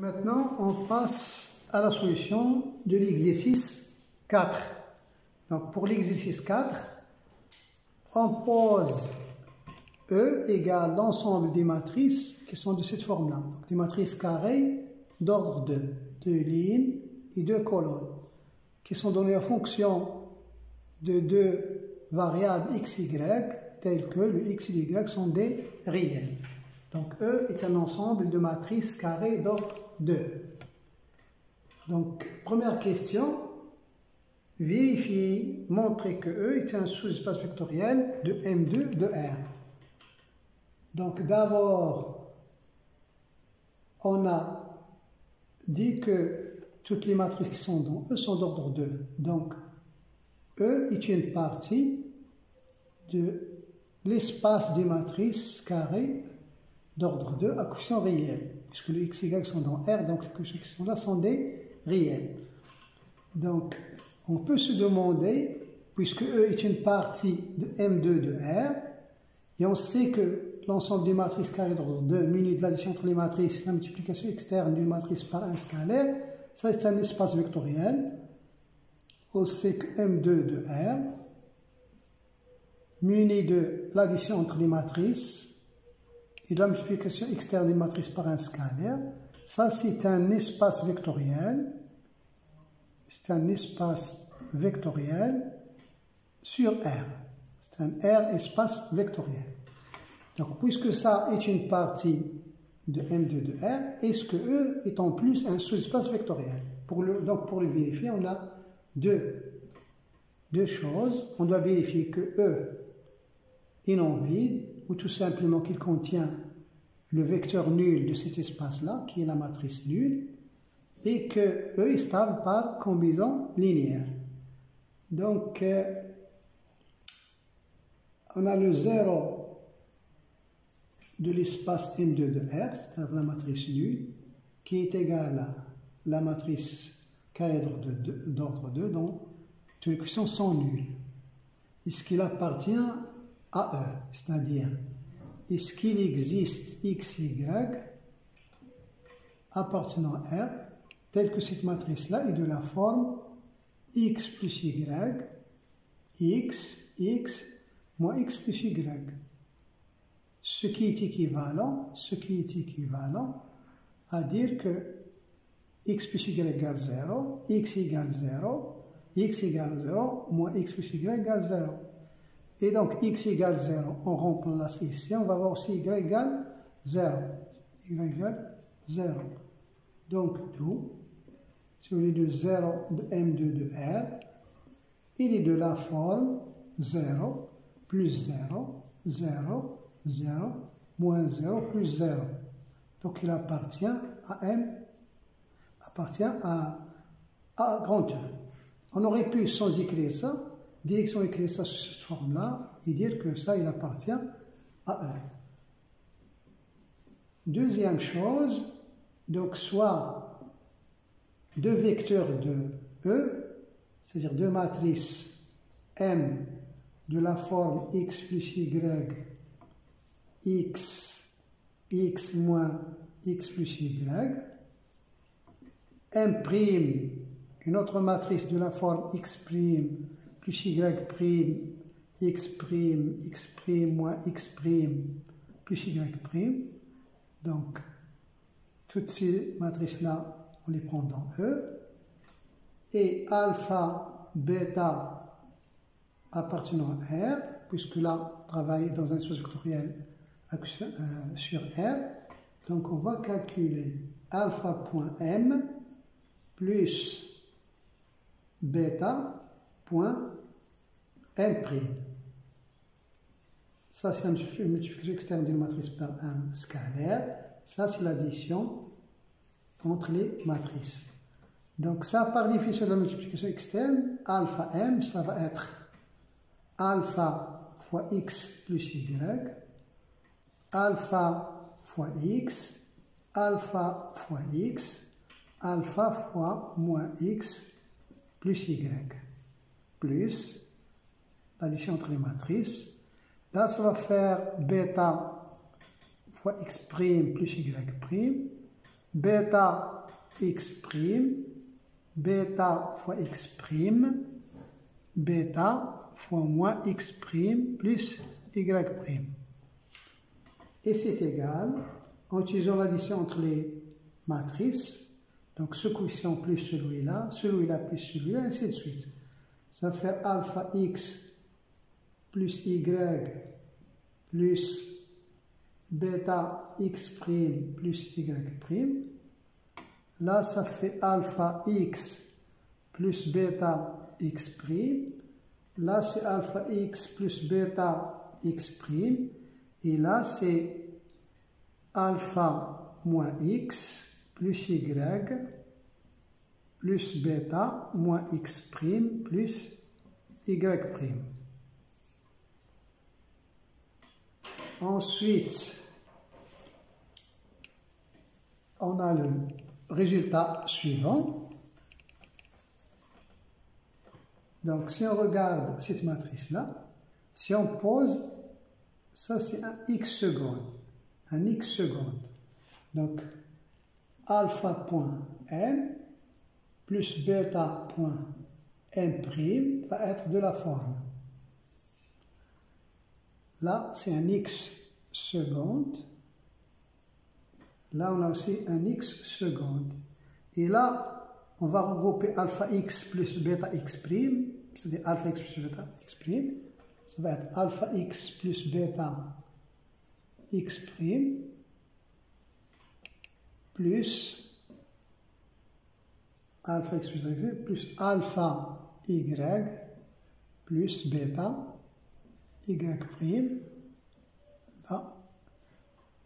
Maintenant, on passe à la solution de l'exercice 4. Donc, pour l'exercice 4, on pose E égale l'ensemble des matrices qui sont de cette forme-là. Donc, des matrices carrées d'ordre 2, deux lignes et deux colonnes, qui sont données en fonction de deux variables x, y, telles que le x et y sont des réels. Donc E est un ensemble de matrices carrées d'ordre 2. Donc, première question, vérifier, montrer que E est un sous-espace vectoriel de M2 de R. Donc d'abord, on a dit que toutes les matrices qui sont dans E sont d'ordre 2. Donc E est une partie de l'espace des matrices carrées d'ordre 2 à quotient réel, puisque les x, y sont dans R, donc les quotients qui sont là sont des réels. Donc, on peut se demander, puisque E est une partie de M2 de R, et on sait que l'ensemble des matrices carrées d'ordre 2 munies de l'addition entre les matrices, la multiplication externe d'une matrice par un scalaire, ça c'est un espace vectoriel. On sait que M2 de R, muni de l'addition entre les matrices, et la multiplication externe d'une matrice par un scalaire. Ça, c'est un espace vectoriel. C'est un espace vectoriel sur R. C'est un R espace vectoriel. Donc, puisque ça est une partie de M2 de R, est-ce que E est en plus un sous-espace vectoriel? Donc, pour le vérifier, on a deux, deux choses. On doit vérifier que E non vide ou tout simplement qu'il contient le vecteur nul de cet espace-là, qui est la matrice nulle, et que E est stable par combinaison linéaire. Donc, euh, on a le zéro de l'espace M2 de R, c'est-à-dire la matrice nulle, qui est égal à la matrice carrée d'ordre 2, dont toutes les questions sont nulles. Est-ce qu'il appartient à E, c'est-à-dire est-ce qu'il existe x, y appartenant à R tel que cette matrice-là est de la forme x plus y, x, x moins x plus y. Ce qui est équivalent, ce qui est équivalent à dire que x plus y égale 0, x égale 0, x égale 0, moins x plus y égale 0. Et donc, x égale 0, on remplace ici, on va voir aussi y égale 0. y égale 0. Donc, d'où, celui de 0 de M2 de R, il est de la forme 0 plus 0, 0, 0, moins 0 plus 0. Donc, il appartient à M, appartient à, à grand E. On aurait pu, sans écrire ça, direction écrire ça sous cette forme-là et dire que ça, il appartient à E. Deuxième chose, donc soit deux vecteurs de E, c'est-à-dire deux matrices M de la forme x plus y, x, x moins x plus y, M', une autre matrice de la forme x' plus y prime, x prime, moins x plus y prime. Donc, toutes ces matrices-là, on les prend dans E. Et alpha, bêta appartenant à R, puisque là, on travaille dans un espace vectoriel euh, sur R. Donc, on va calculer alpha.m plus bêta point M'. Ça, c'est la multiplication externe d'une matrice par un scalaire. Ça, c'est l'addition entre les matrices. Donc, ça, par définition de la multiplication externe, alpha m, ça va être alpha fois x plus y, alpha fois x, alpha fois x, alpha fois moins x plus y plus l'addition entre les matrices. Là, ça va faire bêta fois x' plus y'. bêta x', bêta fois x', bêta fois moins x' plus y'. Et c'est égal, en utilisant l'addition entre les matrices, donc ce coefficient plus celui-là, celui-là plus celui-là, ainsi de suite. Ça fait alpha x plus y plus bêta x' plus y'. Là, ça fait alpha x plus bêta x'. Là, c'est alpha x plus bêta x'. Et là, c'est alpha moins x plus y plus bêta moins x' plus y'. Ensuite, on a le résultat suivant. Donc, si on regarde cette matrice-là, si on pose, ça c'est un x seconde, un x seconde. Donc, alpha point m plus bêta point m prime va être de la forme. Là, c'est un x seconde. Là, on a aussi un x seconde. Et là, on va regrouper alpha x plus bêta x prime, c'est-à-dire alpha x plus bêta x prime. Ça va être alpha x plus bêta x prime plus alpha x plus bêta plus alpha y plus bêta y. Là.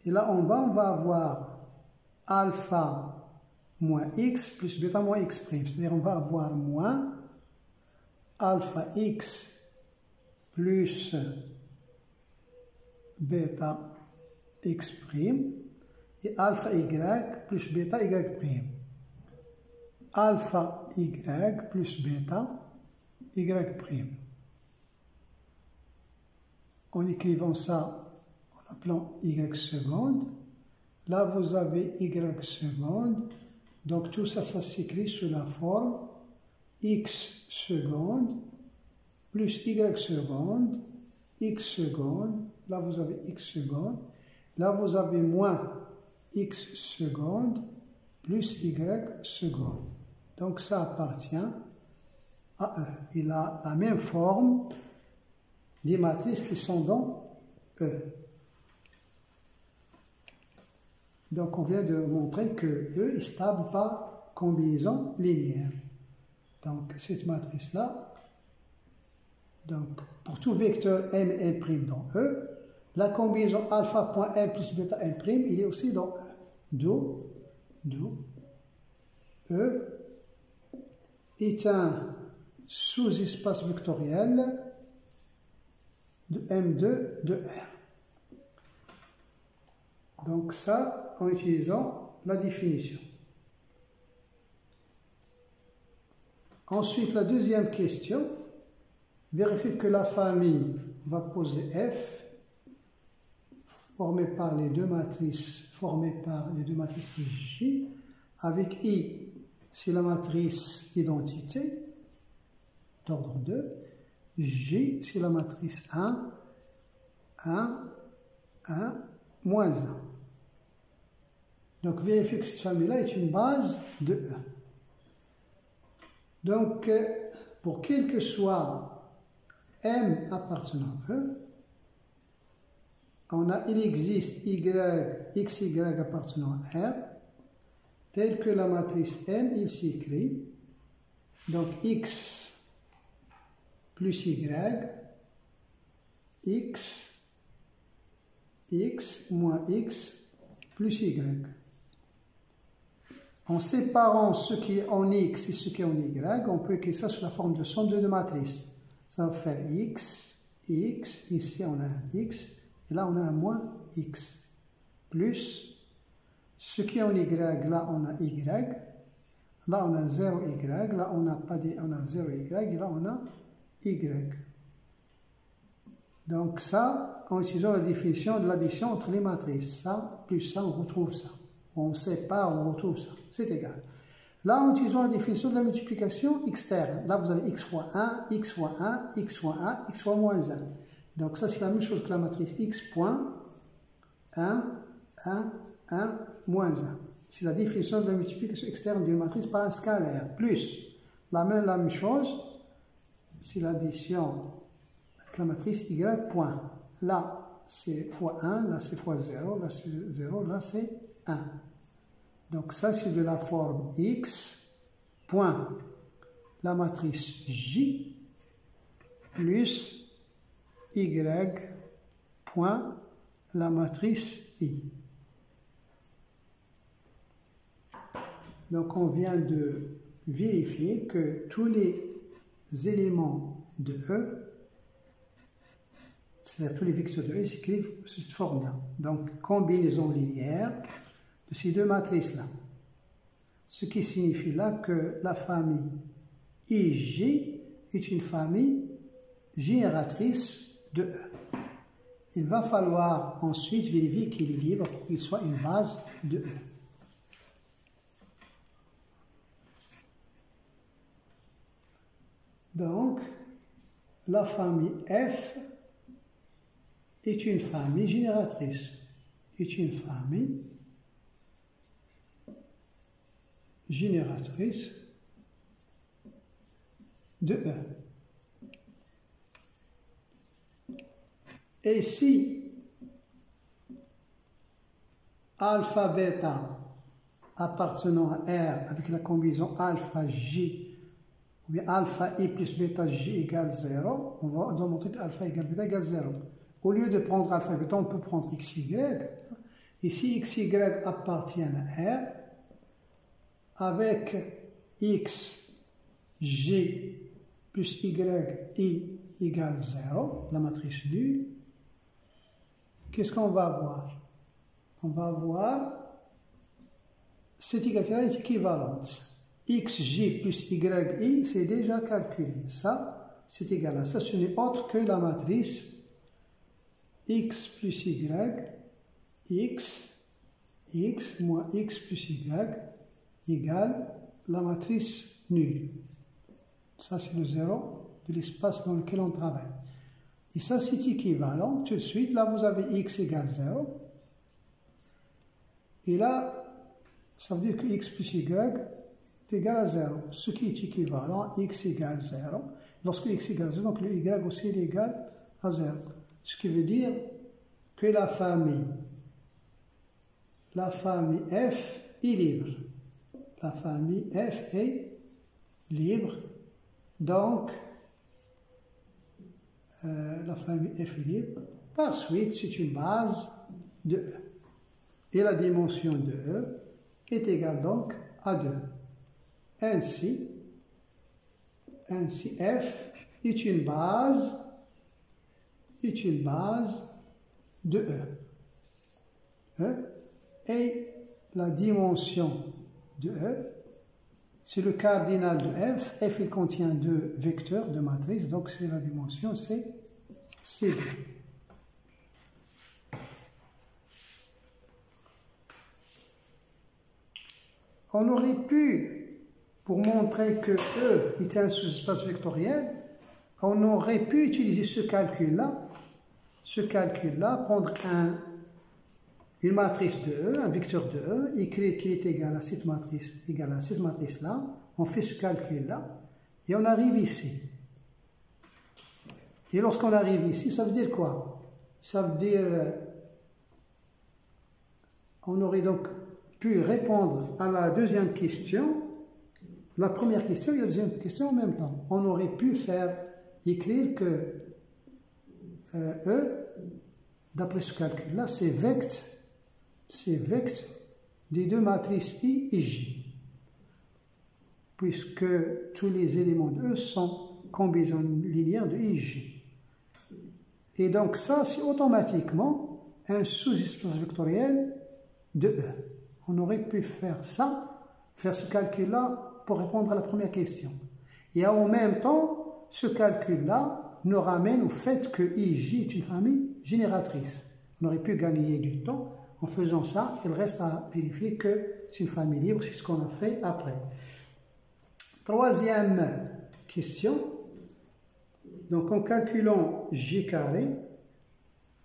Et là en bas, on va avoir alpha moins x plus bêta moins x prime. C'est-à-dire on va avoir moins alpha x plus bêta x et alpha y plus bêta y prime. Alpha y plus bêta y prime en écrivant ça en appelant y seconde. Là, vous avez y seconde. Donc, tout ça, ça s'écrit sous la forme x seconde plus y seconde, x seconde. Là, vous avez x seconde. Là, vous avez moins x seconde plus y seconde. Donc, ça appartient à E. Il a la même forme des matrices qui sont dans E. Donc on vient de montrer que E est stable par combinaison linéaire. Donc cette matrice-là, pour tout vecteur M N' dans E, la combinaison alpha.n plus bêta N', il est aussi dans E. D'où, E est un sous-espace vectoriel de M2 de R. Donc ça, en utilisant la définition. Ensuite, la deuxième question, vérifie que la famille, va poser F, formée par les deux matrices, formée par les deux matrices J, avec I, c'est la matrice identité, d'ordre 2, J, c'est la matrice 1, 1, 1, moins 1. Donc, vérifiez que cette famille-là est une base de 1. Donc, pour quel que soit M appartenant à E, on a, il existe Y, XY appartenant à R, tel que la matrice M, il s'écrit. Donc, X plus y, x, x moins x plus y. En séparant ce qui est en x et ce qui est en y, on peut écrire ça sous la forme de somme de deux matrices. Ça va faire x, x, ici on a un x, et là on a un moins x, plus ce qui est en y, là on a y, là on a 0y, là on a pas on a 0y, et là on a y. Donc ça, en utilisant la définition de l'addition entre les matrices, ça plus ça, on retrouve ça. on sépare, on retrouve ça. C'est égal. Là, en utilisant la définition de la multiplication externe, là vous avez x fois 1, x fois 1, x fois 1, x fois moins 1. Donc ça, c'est la même chose que la matrice x point 1, 1, 1, moins 1. C'est la définition de la multiplication externe d'une matrice par un scalaire. Plus, la même, la même chose, c'est l'addition avec la matrice y point. Là, c'est fois 1, là c'est fois 0, là c'est 0, là c'est 1. Donc ça, c'est de la forme x point la matrice J plus y point la matrice I. Donc on vient de vérifier que tous les éléments de E, c'est-à-dire tous les vecteurs de E, s'écrivent sous cette forme-là. Donc combinaison linéaire de ces deux matrices-là. Ce qui signifie là que la famille IG est une famille génératrice de E. Il va falloir ensuite vérifier qu'il est libre pour qu'il soit une base de E. Donc, la famille F est une famille génératrice, est une famille génératrice de E. Et si alpha bêta appartenant à R avec la combinaison alpha J ou bien alpha I plus bêta J égale 0, on va montrer que alpha égale bêta égale 0. Au lieu de prendre alpha bêta, on peut prendre XY. Et si XY appartient à R, avec x, g plus y, i égale 0, la matrice nulle, qu'est-ce qu'on va avoir On va avoir cette égalité est équivalente. X, j plus y, i, c'est déjà calculé. Ça, c'est égal à ça. Ce n'est autre que la matrice x plus y, x, x moins x plus y, égale la matrice nulle. Ça, c'est le zéro de l'espace dans lequel on travaille. Et ça, c'est équivalent. Tout de suite, là, vous avez x égale 0. Et là, ça veut dire que x plus y est égal à 0. Ce qui est équivalent, x égale 0. Lorsque x égale 0, donc le y aussi est égal à 0. Ce qui veut dire que la famille, la famille f est libre la famille F est libre. Donc, euh, la famille F est libre. Par suite, c'est une base de E. Et la dimension de E est égale donc à 2. Ainsi, ainsi F est une base, est une base de E. e et la dimension de E, c'est le cardinal de F. F, il contient deux vecteurs de matrice, donc c'est la dimension C, C2. On aurait pu, pour montrer que E est un sous-espace vectoriel, on aurait pu utiliser ce calcul-là, ce calcul-là, prendre un une matrice de E, un vecteur de E, écrire qu'il est égal à cette matrice, égal à cette matrice-là, on fait ce calcul-là, et on arrive ici. Et lorsqu'on arrive ici, ça veut dire quoi? Ça veut dire, euh, on aurait donc pu répondre à la deuxième question, la première question et la deuxième question en même temps. On aurait pu faire écrire que euh, E, d'après ce calcul-là, c'est vect vecteur des deux matrices I et J, puisque tous les éléments de E sont combinaisons linéaires de I et J. Et donc ça, c'est automatiquement un sous-espace vectoriel de E. On aurait pu faire ça, faire ce calcul-là pour répondre à la première question. Et en même temps, ce calcul-là nous ramène au fait que IJ est une famille génératrice. On aurait pu gagner du temps En faisant ça, il reste à vérifier que c'est une famille libre, c'est ce qu'on a fait après. Troisième question. Donc en calculant g carré,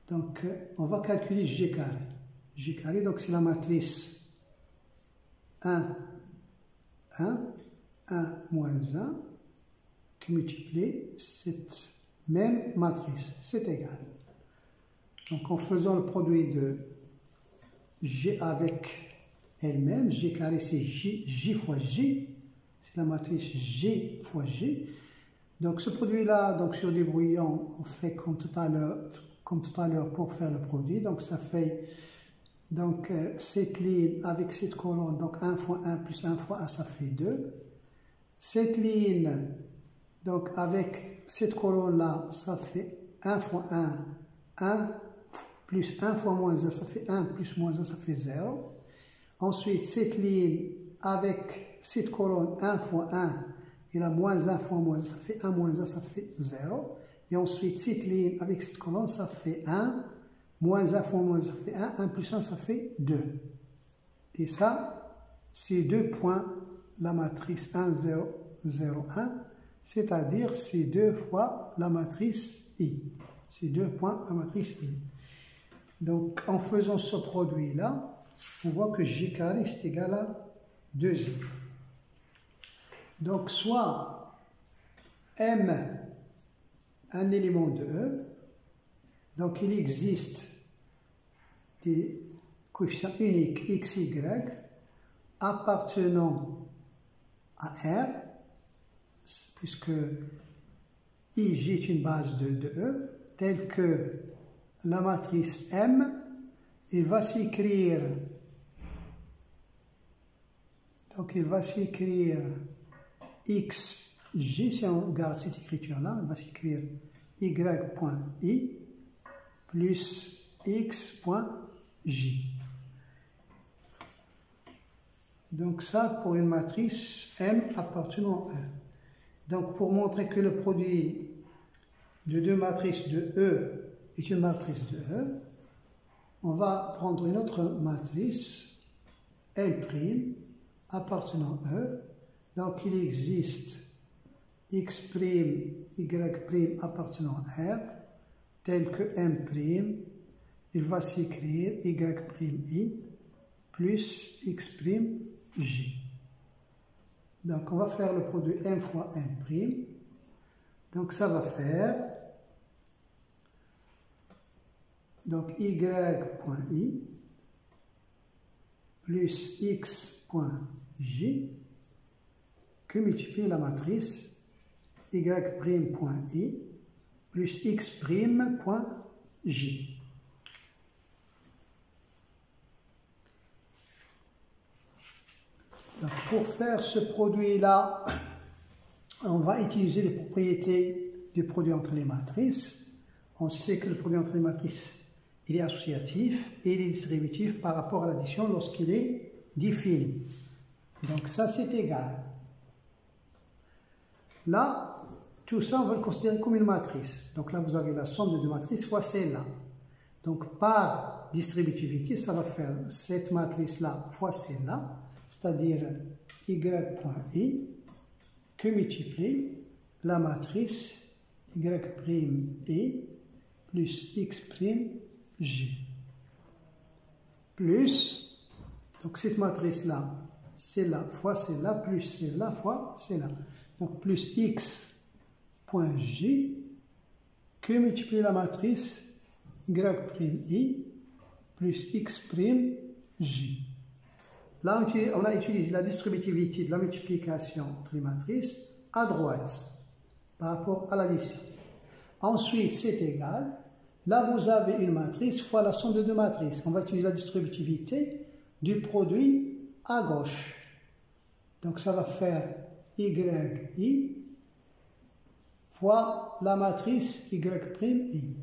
donc on va calculer g carré. g carré, donc c'est la matrice 1, 1, 1 moins 1 qui multiplie cette même matrice. C'est égal. Donc en faisant le produit de G avec elle-même, G carré c'est J, J fois J, c'est la matrice G fois G. Donc ce produit-là, donc sur des brouillons, on fait comme tout à l'heure, comme tout à l'heure pour faire le produit. Donc ça fait donc euh, cette ligne avec cette colonne, donc 1 fois 1 plus 1 fois 1, ça fait 2. Cette ligne, donc avec cette colonne-là, ça fait 1 fois 1, 1 plus 1 fois moins 1, ça fait 1 plus moins 1, ça fait 0. Ensuite, cette ligne avec cette colonne 1 fois 1 et la moins 1 fois moins 1, ça fait 1 moins 1, ça fait 0. Et ensuite, cette ligne avec cette colonne, ça fait 1. Moins 1 fois moins 1, ça fait 1. 1 plus 1, ça fait 2. Et ça, c'est deux points, la matrice 1, 0, 0, 1. C'est-à-dire, c'est deux fois la matrice I. C'est deux points, la matrice I. Donc, en faisant ce produit-là, on voit que G carré est égal à 2i. Donc, soit M, un élément de E, donc il existe des coefficients uniques x, y appartenant à R, puisque IJ est une base de, de E, telle que la matrice M, il va s'écrire, donc il va s'écrire xj, si on regarde cette écriture-là, il va s'écrire y.i plus x.j. Donc ça pour une matrice M appartenant à E. Donc pour montrer que le produit de deux matrices de E est une matrice de E, on va prendre une autre matrice, L' appartenant à E. Donc il existe x', y' appartenant à R, tel que M', il va s'écrire y', plus x', Donc on va faire le produit M fois M'. Donc ça va faire donc y.i plus x.j que multiplie la matrice y'.i plus x'.j. pour faire ce produit-là, on va utiliser les propriétés du produit entre les matrices. On sait que le produit entre les matrices il est associatif et il est distributif par rapport à l'addition lorsqu'il est défini. Donc ça, c'est égal. Là, tout ça, on va le considérer comme une matrice. Donc là, vous avez la somme de deux matrices fois celle-là. Donc par distributivité, ça va faire cette matrice-là fois celle-là, c'est-à-dire y.i que multiplie la matrice y' plus x' J. Plus, donc cette matrice-là, c'est là, fois c'est là, plus c'est là, fois c'est là. Donc plus x point J que multiplier la matrice y' plus x' J. Là, on a utilisé la distributivité de la multiplication entre les matrices à droite par rapport à l'addition. Ensuite, c'est égal Là, vous avez une matrice fois la somme de deux matrices. On va utiliser la distributivité du produit à gauche. Donc, ça va faire YI fois la matrice Y',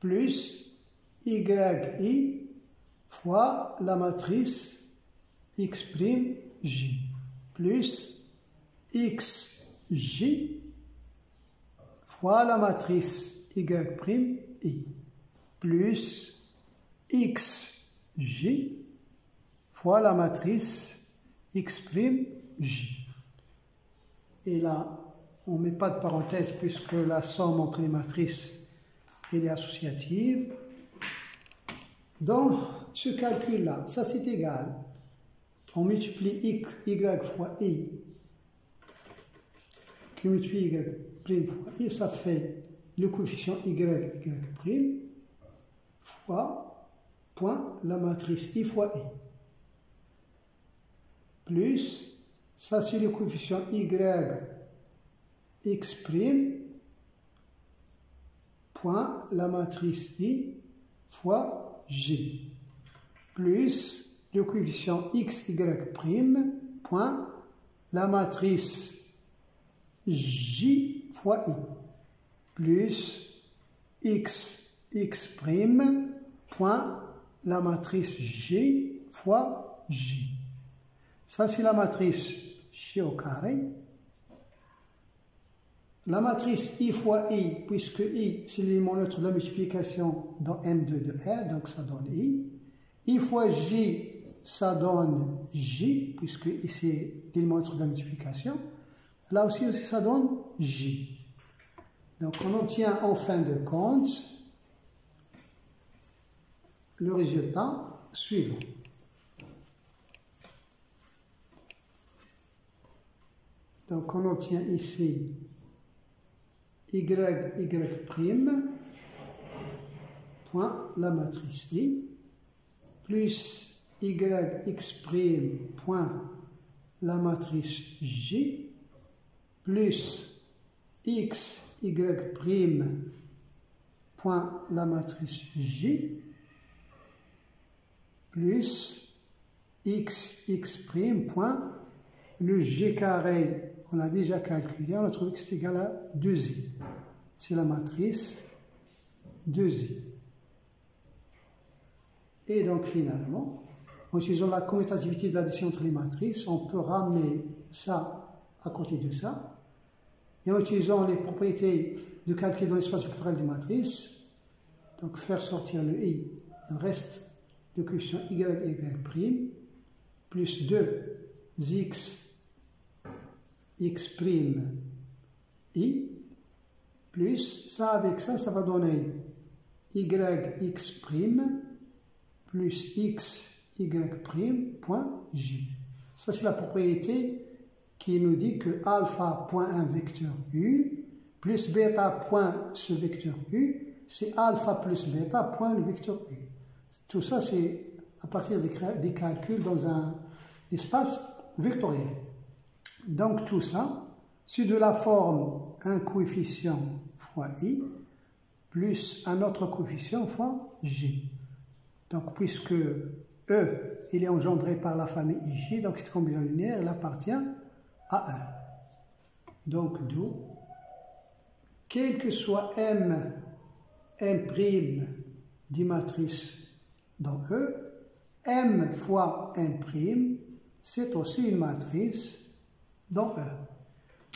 plus YI fois la matrice X', plus XJ fois la matrice y' i plus xj fois la matrice x' j. Et là, on ne met pas de parenthèse puisque la somme entre les matrices est associative. Dans ce calcul-là, ça c'est égal. On multiplie x, y fois i, qui multiplie y' fois i, ça fait le coefficient y, y' fois point la matrice i fois i. Plus, ça c'est le coefficient y x' point la matrice i fois j plus le coefficient x, y' point la matrice j fois i plus x, x' point la matrice g fois j. Ça, c'est la matrice j au carré. La matrice i fois i, puisque i, c'est l'élément neutre de la multiplication dans M2 de R, donc ça donne i. i fois j, ça donne j, puisque c'est l'élément de la multiplication. Là aussi, aussi, ça donne j. Donc, on obtient en fin de compte le résultat suivant. Donc, on obtient ici y, y', point la matrice I, plus y, x', point la matrice J, plus x, y', point la matrice J, plus x, x', point le G carré on a déjà calculé, on a trouvé que c'est égal à 2i. C'est la matrice 2i. Et donc finalement, en utilisant la commutativité de l'addition entre les matrices, on peut ramener ça à côté de ça. Et en utilisant les propriétés de calcul dans l'espace vectoriel des matrices, donc faire sortir le i, il reste le coefficient y, y', plus 2 x x' i, plus ça avec ça, ça va donner y x' plus x y' point j. Ça, c'est la propriété qui nous dit que alpha point un vecteur u plus bêta point ce vecteur u, c'est alpha plus bêta point le vecteur u. Tout ça, c'est à partir des calculs dans un espace vectoriel. Donc tout ça, c'est de la forme un coefficient fois i plus un autre coefficient fois j. Donc puisque E, il est engendré par la famille ij, donc cette combinaison linéaire, elle appartient à 1. Donc d'où, quel que soit m, m' des matrices dans E, m fois m', c'est aussi une matrice dans E.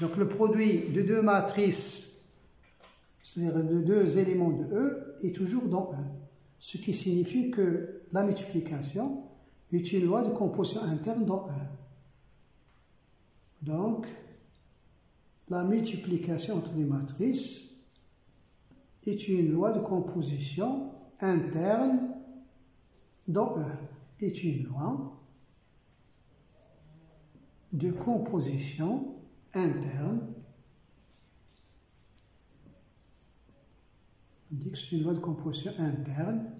Donc le produit de deux matrices, c'est-à-dire de deux éléments de E, est toujours dans E. Ce qui signifie que la multiplication est une loi de composition interne dans E. Donc, la multiplication entre les matrices est une loi de composition interne dans E. Est une loi de composition interne. On dit que c'est une loi de composition interne,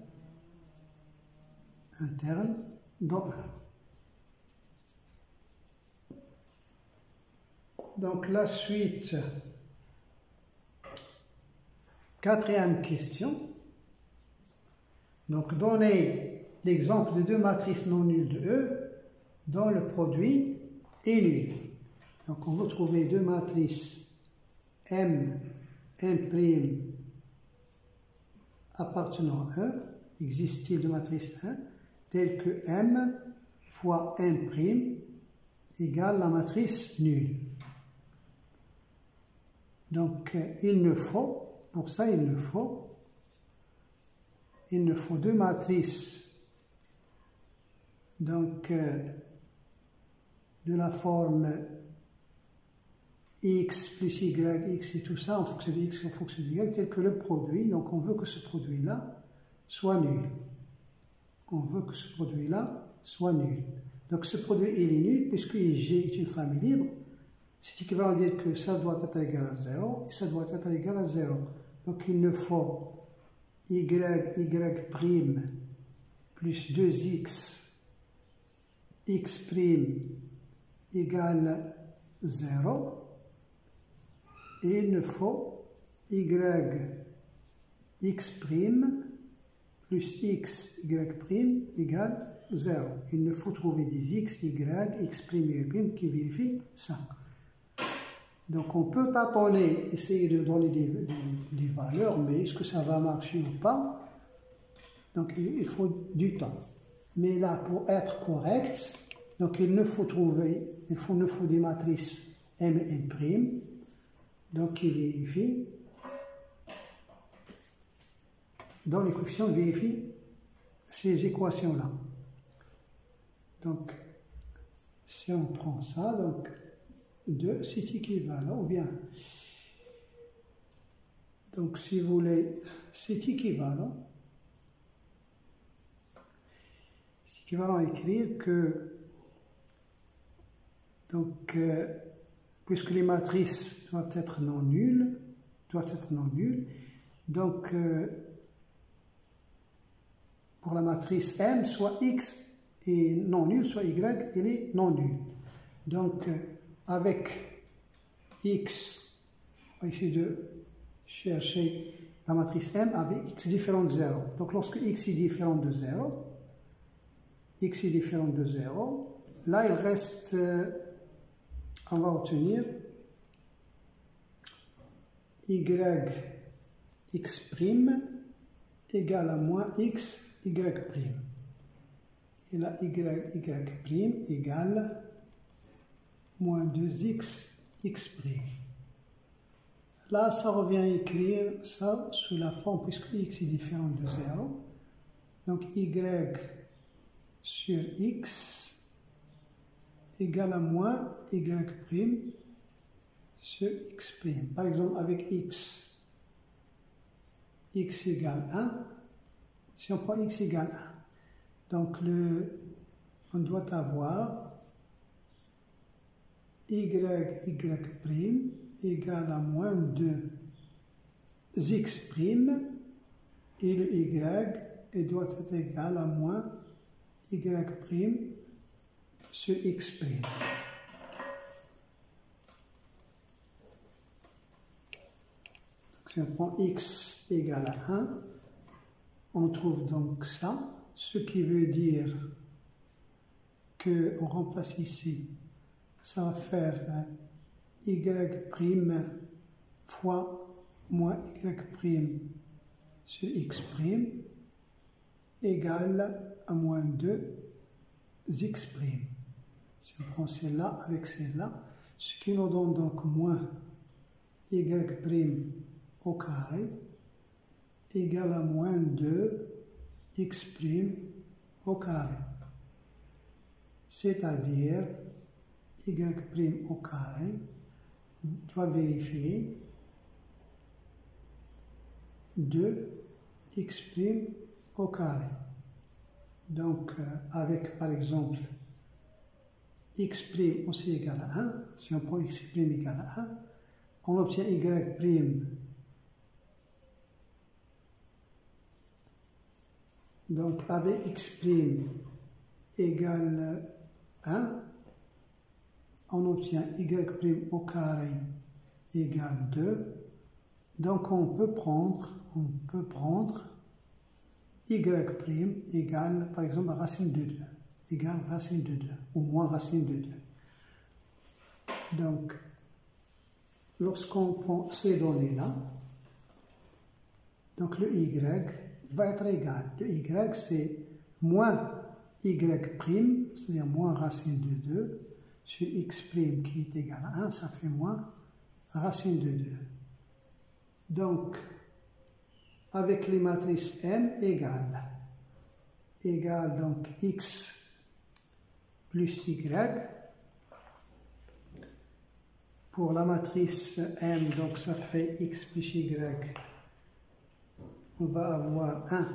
interne dans Donc la suite, quatrième question. Donc donnez l'exemple de deux matrices non nulles de E dans le produit et Donc on va trouver deux matrices M, M' appartenant à E, existe-t-il de matrice 1, telle que M fois M' égale la matrice nulle. Donc il ne faut, pour ça il ne faut il nous faut deux matrices donc euh, de la forme x plus y, x et tout ça en fonction de x en fonction de y, tel que le produit. Donc on veut que ce produit-là soit nul. On veut que ce produit-là soit nul. Donc ce produit il est nul puisque G est une famille libre. C'est équivalent à dire que ça doit être égal à 0 et ça doit être égal à 0. Donc il nous faut y, y' plus 2x, x' égale 0 et il nous faut y x' plus x y' égale 0. Il nous faut trouver des x, y, x' et y' qui vérifient ça. Donc on peut tâtonner, essayer de donner des, valeurs, mais est-ce que ça va marcher ou pas? Donc il, faut du temps. Mais là, pour être correct, il nous faut trouver, il faut des matrices M et M', donc il vérifie. Dans les coefficients, il vérifie ces équations-là. Donc, si on prend ça, donc de c'est équivalent, ou bien, donc si vous voulez, c'est équivalent, c'est équivalent à écrire que, donc, euh, puisque les matrices doivent être non nulles, doivent être non nulles, donc, euh, pour la matrice M, soit X est non nul, soit Y, il est non nul. Donc, euh, avec x, on va essayer de chercher la matrice M avec x différent de 0. Donc lorsque x est différent de 0, x est différent de 0, là il reste, euh, on va obtenir y x' égale à moins x y'. Et là y y' égale moins 2x, x'. Là, ça revient à écrire ça sous la forme, puisque x est différent de 0. Donc, y sur x égale à moins y' sur x'. Par exemple, avec x, x égale 1. Si on prend x égale 1, donc le, on doit avoir y, y' égale à moins 2 x' et le y doit être égal à moins y' sur x'. si on prend x égale à 1, on trouve donc ça, ce qui veut dire qu'on remplace ici ça va faire y' fois moins y' sur x' égale à moins 2 x'. Si on prend celle-là avec celle-là, ce qui nous donne donc moins y' au carré égale à moins 2 x' au carré. C'est-à-dire y' au carré doit vérifier 2 x' au carré. Donc, euh, avec par exemple x' aussi égal à 1, si on prend x' égal à 1, on obtient y' donc avec x' égale 1, on obtient y' au carré égale 2. Donc on peut prendre, on peut prendre y' égale par exemple racine de 2, égale racine de 2, ou moins racine de 2. Donc, lorsqu'on prend ces données-là, donc le y va être égal. Le y c'est moins y', c'est-à-dire moins racine de 2, sur x' qui est égal à 1, ça fait moins racine de 2. Donc, avec les matrices M égale, égale donc X plus Y. Pour la matrice M, donc ça fait X plus Y. On va avoir 1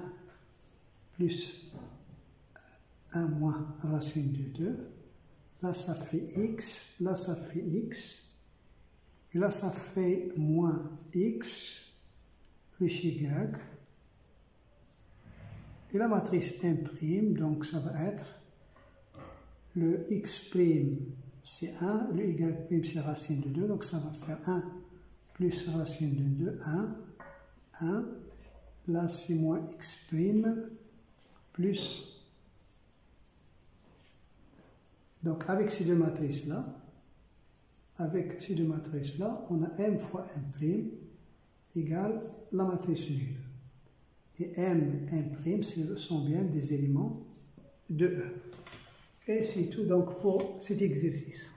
plus 1 moins racine de 2. Là, ça fait X. Là, ça fait X. Et là, ça fait moins X plus Y. Et la matrice M', donc ça va être le X' c'est 1, le Y' c'est racine de 2, donc ça va faire 1 plus racine de 2, 1, 1. Là, c'est moins X' plus. Donc, avec ces deux matrices-là, avec ces deux matrices-là, on a m fois m' égale la matrice nulle. Et m, m', ce sont bien des éléments de E. Et c'est tout donc pour cet exercice.